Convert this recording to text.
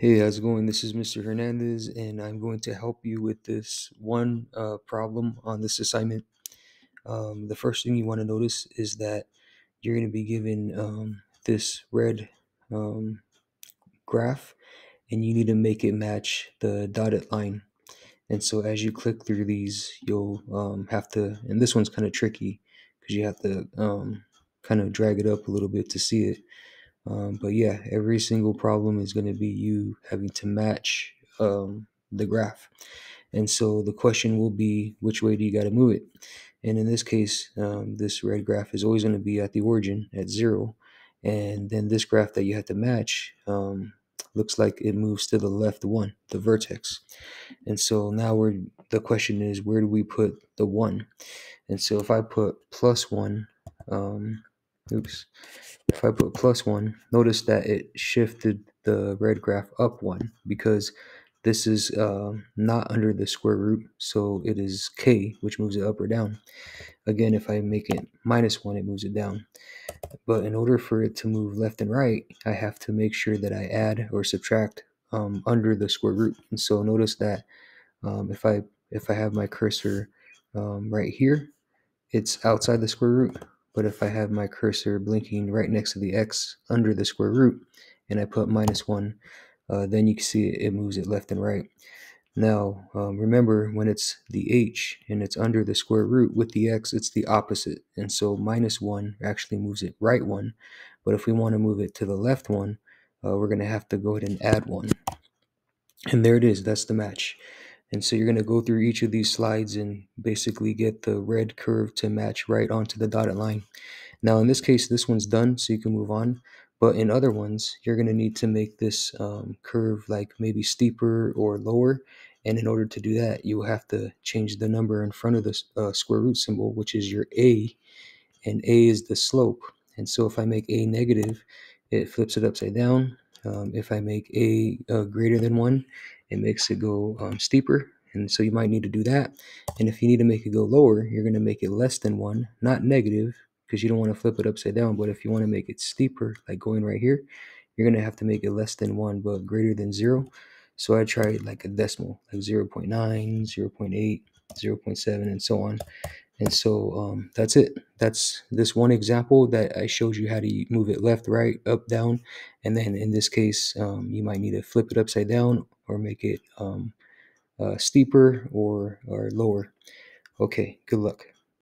Hey, how's it going? This is Mr. Hernandez, and I'm going to help you with this one uh, problem on this assignment. Um, the first thing you want to notice is that you're going to be given um, this red um, graph, and you need to make it match the dotted line. And so as you click through these, you'll um, have to, and this one's kind of tricky because you have to um, kind of drag it up a little bit to see it. Um, but yeah, every single problem is going to be you having to match um, the graph. And so the question will be, which way do you got to move it? And in this case, um, this red graph is always going to be at the origin at zero. And then this graph that you have to match um, looks like it moves to the left one, the vertex. And so now we're, the question is, where do we put the one? And so if I put plus one, um, oops, if I put plus one, notice that it shifted the red graph up one because this is uh, not under the square root, so it is k, which moves it up or down. Again, if I make it minus one, it moves it down. But in order for it to move left and right, I have to make sure that I add or subtract um, under the square root. And so notice that um, if I if I have my cursor um, right here, it's outside the square root. But if I have my cursor blinking right next to the x under the square root, and I put minus 1, uh, then you can see it, moves it left and right. Now, um, remember when it's the h and it's under the square root with the x, it's the opposite. And so minus 1 actually moves it right 1. But if we want to move it to the left 1, uh, we're going to have to go ahead and add 1. And there it is. That's the match. And so you're going to go through each of these slides and basically get the red curve to match right onto the dotted line. Now in this case, this one's done, so you can move on. But in other ones, you're going to need to make this um, curve like maybe steeper or lower. And in order to do that, you will have to change the number in front of the uh, square root symbol, which is your a, and a is the slope. And so if I make a negative, it flips it upside down. Um, if I make a uh, greater than 1, it makes it go um, steeper. And so you might need to do that. And if you need to make it go lower, you're going to make it less than 1, not negative, because you don't want to flip it upside down. But if you want to make it steeper, like going right here, you're going to have to make it less than 1, but greater than 0. So I tried like a decimal, like 0 0.9, 0 0.8, 0 0.7, and so on. And so um, that's it. That's this one example that I showed you how to move it left, right, up, down. And then in this case, um, you might need to flip it upside down or make it um, uh, steeper or, or lower. Okay, good luck.